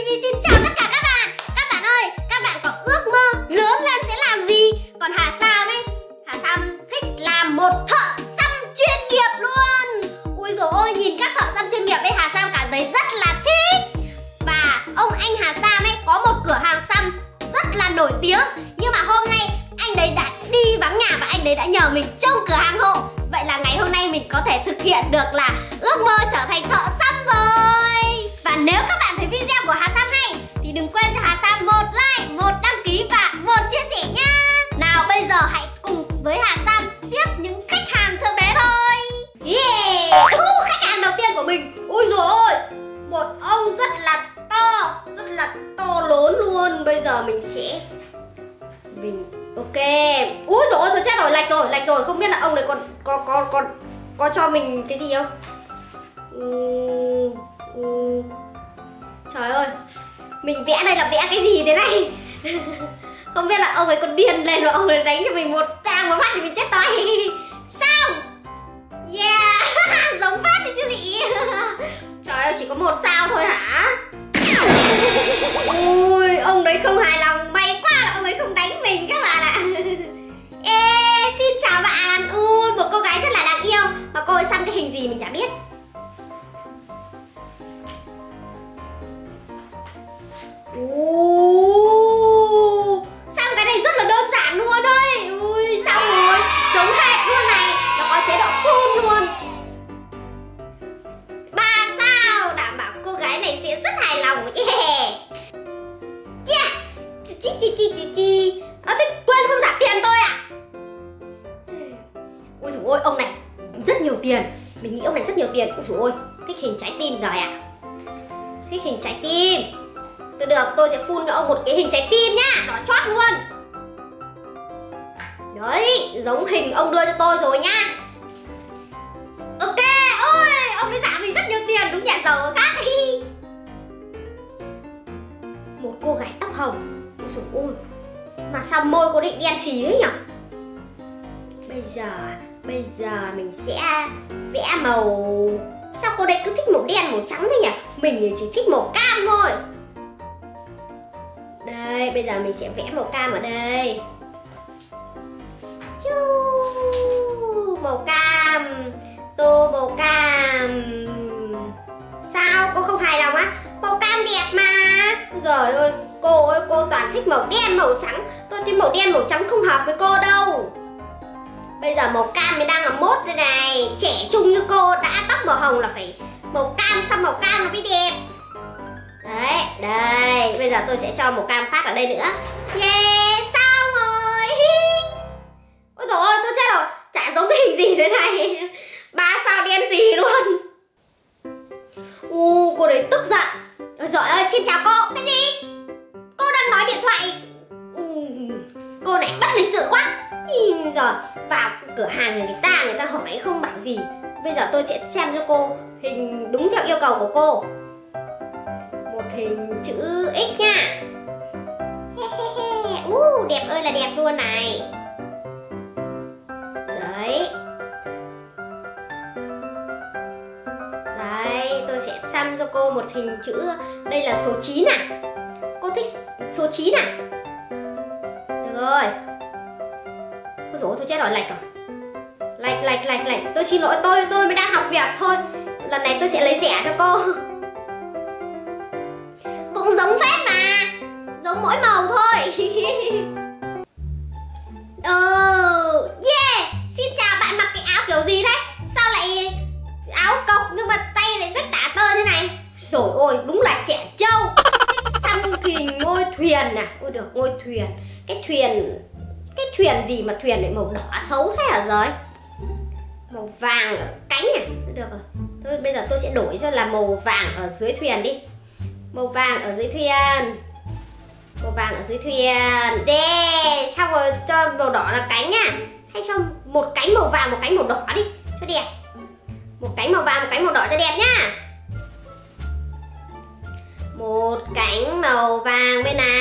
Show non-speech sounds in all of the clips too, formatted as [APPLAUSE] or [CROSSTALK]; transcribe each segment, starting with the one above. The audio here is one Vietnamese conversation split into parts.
TV xin chào tất cả các bạn. Các bạn ơi, các bạn có ước mơ lớn lên sẽ làm gì? Còn Hà Sam ấy, Hà Sam thích làm một thợ xăm chuyên nghiệp luôn. Ui dồi ôi, nhìn các thợ xăm chuyên nghiệp ấy Hà Sam cảm thấy rất là thích. Và ông anh Hà Sam ấy có một cửa hàng xăm rất là nổi tiếng. Nhưng mà hôm nay anh đấy đã đi vắng nhà và anh đấy đã nhờ mình trông cửa hàng hộ. Vậy là ngày hôm nay mình có thể thực hiện được là ước mơ trở thành thợ xăm rồi. Và nếu các bạn thấy video của Hà Sam hay Thì đừng quên cho Hà Sam một like, một đăng ký và một chia sẻ nha. Nào bây giờ hãy cùng với Hà Sam tiếp những khách hàng thượng đế thôi. Yeah! Uh, Khách hàng đầu tiên của mình. Ôi dồi ôi! Một ông rất là to Rất là to lớn luôn. Bây giờ mình sẽ Mình Ok. Úi dồi ôi thôi chết rồi lạch rồi lạch rồi. Không biết là ông này còn có có có có cho mình cái gì không? Uhm, ừ. Trời ơi, Mình vẽ đây là vẽ cái gì thế này? [LAUGHS] Không biết là ông ấy còn điên lên và ông ấy đánh cho mình một trang một mắt thì mình chết tay [LAUGHS] Sao Yeah, [LAUGHS] Giống phát thì chứ lị. Trời ơi, chỉ có một sao thôi hả? Sẽ rất hài lòng. Yeah. Yeah. Chi chi chi chi chi À ờ, thế quên không trả tiền tôi à? Hmm. Ôi dồi ôi, ông này Rất nhiều tiền. Mình nghĩ ông này rất nhiều tiền. Ôi dồi ôi, Thích hình trái tim rồi à? Thích hình trái tim. Tôi được, tôi sẽ phun cho ông một cái hình trái tim nhá. Đỏ chót luôn. Đấy, giống hình ông đưa cho tôi rồi. Sao môi cô định đen xì thế nhỉ Bây giờ Bây giờ mình sẽ vẽ màu. Sao cô đây cứ thích màu đen màu trắng thế nhỉ Mình thì chỉ thích màu cam thôi. Đây bây giờ mình sẽ vẽ màu cam ở đây. Chú, Màu cam Tô màu cam. Sao? Cô không hài lòng á? Cam đẹp mà. Rồi ơi cô ơi cô toàn thích màu đen màu trắng. Tôi thấy màu đen màu trắng không hợp với cô đâu. Bây giờ màu cam mới đang là mốt đây này. Trẻ trung như cô đã tóc màu hồng là phải màu cam xong màu cam nó mới đẹp? Đấy, đây Bây giờ tôi sẽ cho màu cam phát ở đây nữa. Yeah, sao rồi? [LAUGHS] Ôi dồi ôi, tôi chết rồi. Chả giống cái hình gì thế này. [LAUGHS] Ba sao đen gì luôn. U, cô đấy tức giận. Ôi giời ơi, xin chào cô. Cái gì? Cô đang nói điện thoại. Ừ, cô này bất lịch sự quá. Ừ, Rồi, vào cửa hàng người ta người ta hỏi không bảo gì. Bây giờ tôi sẽ xem cho cô hình đúng theo yêu cầu của cô. Một hình chữ x nha. [LAUGHS] Uh, đẹp ơi là đẹp luôn này. Đấy. Tôi sẽ xăm cho cô một hình chữ. Đây là số 9 à? Cô thích số 9 à? Được rồi. Ôi dồi tôi chết rồi, lệch rồi. Lệch lệch lệch lệch. Tôi xin lỗi, tôi tôi mới đang học việc thôi. Lần này tôi sẽ lấy rẻ cho cô. Cũng giống phép mà. Giống mỗi màu thôi. [LAUGHS] thuyền nè. Ôi được ngôi thuyền. Cái thuyền cái thuyền gì mà thuyền lại màu đỏ xấu thế hả giới? màu vàng ở cánh à? Được rồi. Thôi bây giờ tôi sẽ đổi cho là màu vàng ở dưới thuyền đi. Màu vàng ở dưới thuyền. Màu vàng ở dưới thuyền. Đê xong rồi cho màu đỏ là cánh nha, hay cho một cánh màu vàng một cánh màu đỏ đi. Cho đẹp. Một cánh màu vàng một cánh màu đỏ cho đẹp nhá một cánh màu vàng bên này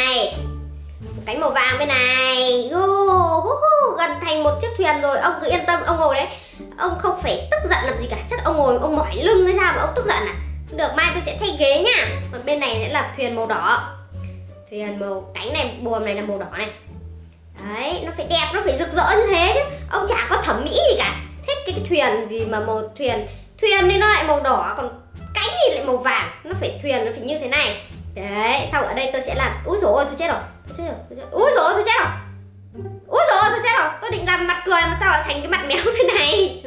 cánh màu vàng bên này. Oh, uh, uh, gần thành một chiếc thuyền rồi. Ông cứ yên tâm ông ngồi đấy. Ông không phải tức giận làm gì cả. Chắc ông ngồi ông mỏi lưng hay sao mà ông tức giận à? Được mai tôi sẽ thay ghế nhá. Còn bên này sẽ là thuyền màu đỏ. Thuyền màu cánh này buồm này là màu đỏ này. Đấy nó phải đẹp nó phải rực rỡ như thế chứ. Ông chả có thẩm mỹ gì cả. Thích cái, cái thuyền gì mà màu thuyền thuyền nên nó lại màu đỏ còn cánh thì lại màu vàng. Nó phải thuyền nó phải như thế này đấy, xong ở đây tôi sẽ làm úi dồi ôi, tôi chết rồi. Tôi chết rồi, tôi chết úi dồi ôi, tôi chết rồi. Úi dồi ôi, tôi chết rồi. Tôi định làm mặt cười mà sao lại thành cái mặt méo thế này?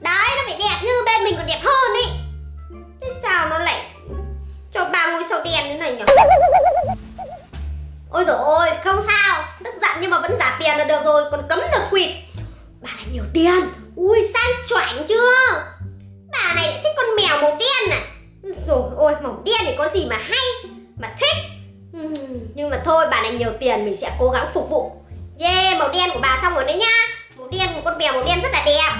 Đấy, nó phải đẹp như bên mình còn đẹp hơn ý. Thế sao nó lại cho ba ngôi sao đen thế này nhỉ ôi dồi ôi, không sao. Tức giận nhưng mà vẫn giả tiền là được rồi, còn cấm được quỵt. Bà này nhiều tiền. Ui sang choảnh chưa? Bà này lại thích con mèo màu đen này rồi, ôi màu đen thì có gì mà hay, mà thích. Ừ, nhưng mà thôi bà này nhiều tiền, mình sẽ cố gắng phục vụ. Yeah, màu đen của bà xong rồi đấy nhá. Màu đen, một con bèo màu đen rất là đẹp.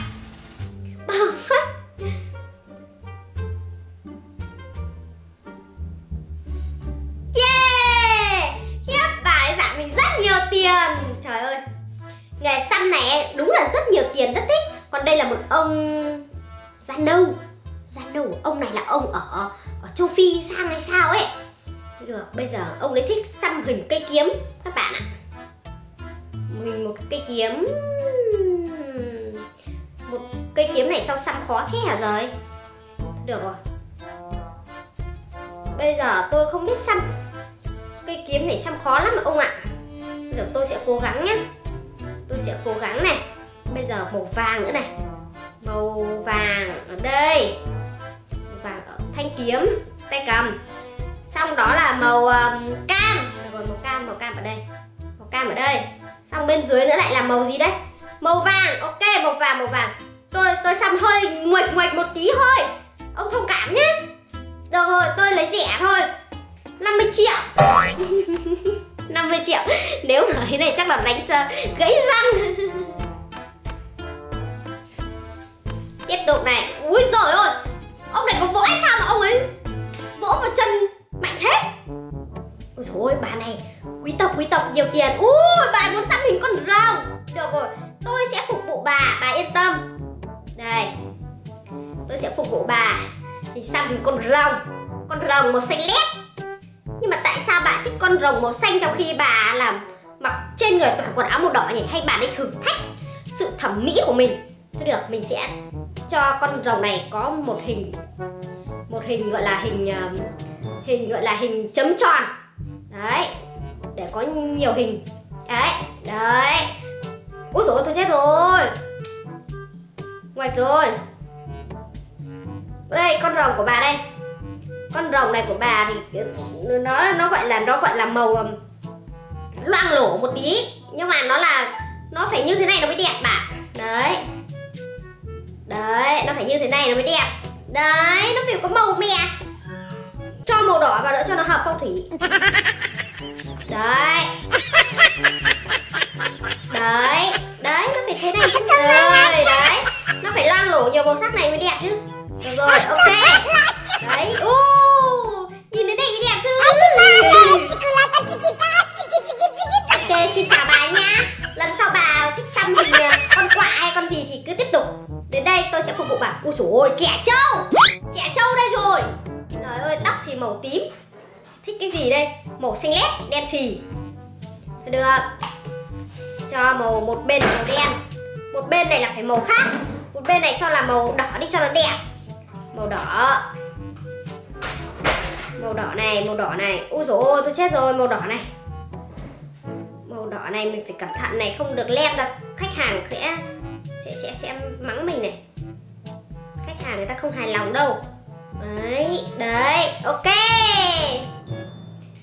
Yeah, hiếp, bà ấy giảm mình rất nhiều tiền. Trời ơi. Nghề xăm này đúng là rất nhiều tiền rất thích. Còn đây là một ông da nâu. Dạ ra nâu ông này là ông ở ở châu phi sang hay sao ấy. Được, bây giờ ông ấy thích xăm hình cây kiếm, các bạn ạ. Hình một cây kiếm, một cây kiếm này sao xăm khó thế hả rồi được rồi. Bây giờ tôi không biết xăm cây kiếm này xăm khó lắm mà ông ạ. Được, tôi sẽ cố gắng nhé tôi sẽ cố gắng này. Bây giờ màu vàng nữa này. Màu vàng ở đây thanh kiếm tay cầm. Xong đó là màu um, cam. Rồi màu cam màu cam ở đây. Màu cam ở đây. Xong bên dưới nữa lại là màu gì đấy? Màu vàng. Ok màu vàng màu vàng. Tôi tôi xăm hơi nguệch nguệch một tí thôi. Ông thông cảm nhé. Được rồi tôi lấy rẻ thôi. 50 triệu. [LAUGHS] 50 triệu. Nếu mà cái này chắc là đánh cho gãy răng. [LAUGHS] Tiếp tục này. Ui rồi ơi. Ông này có vỗ hay sao mà ông ấy Vỗ vào chân mạnh thế? Ôi dồi ôi, bà này, Quý tộc quý tộc, nhiều tiền. Ui, bà muốn xăm hình con rồng. Được rồi, tôi sẽ phục vụ bà Bà yên tâm. Đây Tôi sẽ phục vụ bà Thì xăm hình con rồng. Con rồng màu xanh lét. Nhưng mà tại sao bạn thích con rồng màu xanh trong khi bà làm mặc trên người toàn quần áo màu đỏ nhỉ? Hay bà ấy thử thách sự thẩm mỹ của mình? Thôi được, mình sẽ cho con rồng này có một hình một hình gọi là hình à, hình gọi là hình chấm tròn. Đấy, để có nhiều hình. Đấy đấy. Ui rồi tôi chết rồi. Ngoài rồi. Đây, con rồng của bà đây. Con rồng này của bà thì nó nó gọi là, nó gọi là màu à, loang lổ một tí. Nhưng mà nó là, nó phải như thế này nó mới đẹp bà. Đấy đấy nó phải như thế này nó mới đẹp. Đấy nó phải có màu mè. Cho màu đỏ vào nữa cho nó hợp phong thủy. Đấy. Đấy đấy nó phải thế này chứ. Rồi đấy. Nó phải loang lổ nhiều màu sắc này mới đẹp chứ. Được rồi ok. Đấy u nhìn đến đây mới đẹp chứ. Ok xin chào bà Ôi trời ơi, trẻ trâu! Trẻ trâu đây rồi! Trời ơi tóc thì màu tím. Thích cái gì đây? Màu xanh lét đen xì được. Cho màu một bên màu đen. Một bên này là phải màu khác. Một bên này cho là màu đỏ đi cho nó đẹp. Màu đỏ. Màu đỏ này màu đỏ này. Ôi dồi ôi tôi chết rồi màu đỏ này. Màu đỏ này mình phải cẩn thận này không được lem ra. Khách hàng sẽ sẽ sẽ sẽ mắng mình này khách hàng người ta không hài lòng đâu. Đấy đấy, ok.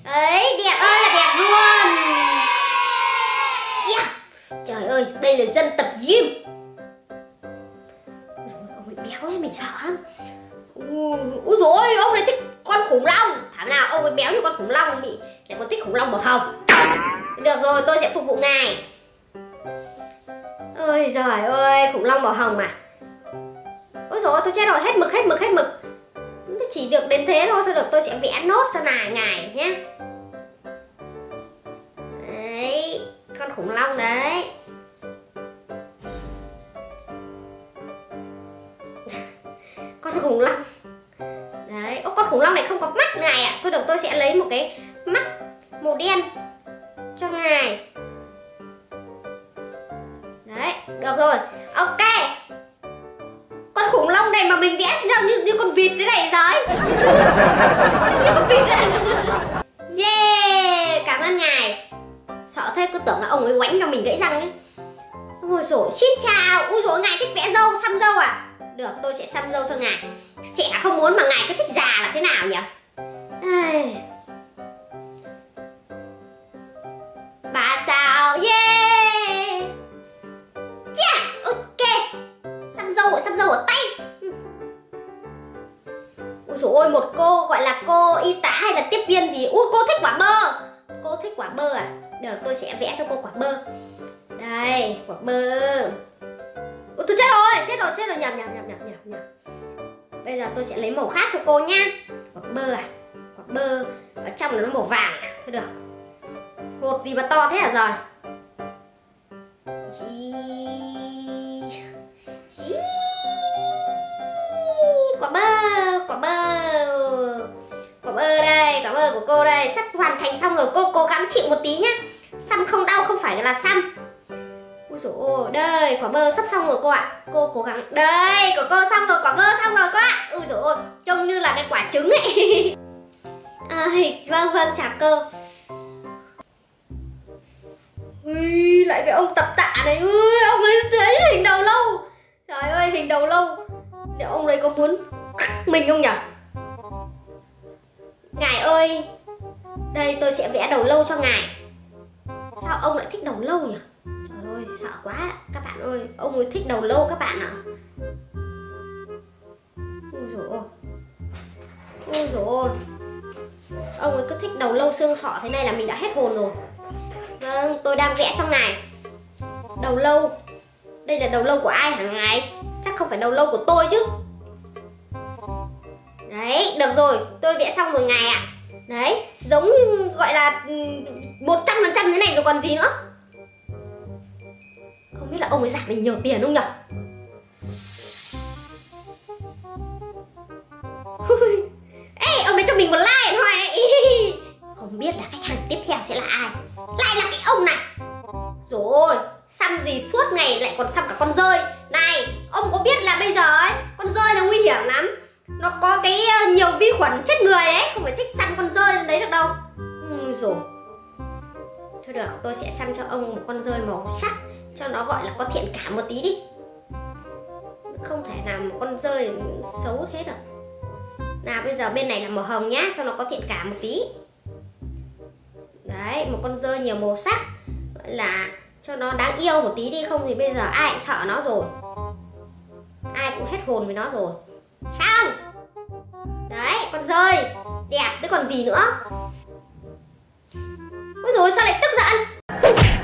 Đấy, đẹp ơi, là đẹp luôn. Yeah. trời ơi, đây là dân tập gym. Ôi béo ấy, mình sợ lắm. Ui dồi ông này thích con khủng long. Thảo nào, ông ấy béo như con khủng long, bị lại còn thích khủng long màu hồng được rồi, tôi sẽ phục vụ ngài. Ôi giời ơi, khủng long màu hồng mà ôi dồi tôi chết rồi, hết mực hết mực hết mực. Chỉ được đến thế thôi thôi được, tôi sẽ vẽ nốt cho nài ngài nhé đấy, con khủng long đấy. [LAUGHS] Con khủng long. Đấy. Ốc con khủng long này không có mắt ngài ạ. À. thôi được, tôi sẽ lấy một cái mắt màu đen cho ngài. Đấy, được rồi. Yeah, cảm ơn ngài. Sợ thế, cứ tưởng là ông ấy quánh cho mình gãy răng ấy. Ôi dồi, xin chào. Ui dồi, ngài thích vẽ dâu, xăm dâu à? Được, tôi sẽ xăm dâu cho ngài. Trẻ không muốn mà ngài cứ thích già là thế nào nhỉ? Ai... bà sao? Yeah. Yeah, ok. Xăm dâu xăm dâu ở tay. Ôi dồi ôi, một cô gọi là cô y tá hay là tiếp viên gì? Ui, cô thích quả bơ. Cô thích quả bơ à? Được, tôi sẽ vẽ cho cô quả bơ. Đây, quả bơ. Ui, tôi chết rồi chết rồi chết rồi. Nhầm nhầm nhầm nhầm nhầm nhầm. Bây giờ tôi sẽ lấy màu khác cho cô nha quả bơ à? Quả bơ. Ở trong là nó màu vàng à? Thôi được. Hột gì mà to thế hả rồi? Quả đây của cô đây. Sắp hoàn thành xong rồi cô cố gắng chịu một tí nhá. Xăm không đau không phải là xăm. Ui dồi ôi, đây quả bơ sắp xong rồi cô ạ. Cô cố gắng, đây của cô xong rồi, quả bơ xong rồi cô ạ. Ui dồi ôi, trông như là cái quả trứng ấy. [LAUGHS] À, Vâng vâng, chào cô. Ui, lại cái ông tập tạ này. Ui, ông ấy thấy hình đầu lâu. Trời ơi, hình đầu lâu. Liệu ông đấy có muốn [LAUGHS] mình không nhỉ? Ngài ơi, Đây tôi sẽ vẽ đầu lâu cho ngài. Sao ông lại thích đầu lâu nhỉ? Trời ơi, sợ quá, các bạn ơi, Ông ấy thích đầu lâu các bạn ạ. À. Ôi dồi ôi. Ôi dồi ôi. Ông ấy cứ thích đầu lâu xương sọ thế này là mình đã hết hồn rồi. Vâng tôi đang vẽ cho ngài. Đầu lâu. Đây là đầu lâu của ai hả ngài? Chắc không phải đầu lâu của tôi chứ. Đấy, được rồi, tôi vẽ xong rồi ngài ạ. À. Đấy, giống gọi là ừ, 100% thế này rồi còn gì nữa. Không biết là ông ấy giảm mình nhiều tiền không nhỉ Ê, ông ấy cho mình một like săn cho ông một con rơi màu sắc, cho nó gọi là có thiện cảm một tí đi. Không thể nào một con rơi xấu thế được. Nào, bây giờ bên này là màu hồng nhá, cho nó có thiện cảm một tí. Đấy, một con rơi nhiều màu sắc, gọi là cho nó đáng yêu một tí đi, không thì bây giờ ai cũng sợ nó rồi. Ai cũng hết hồn với nó rồi. Xong! Đấy, con rơi, đẹp tới còn gì nữa? Ôi rồi sao lại tức giận? Bye.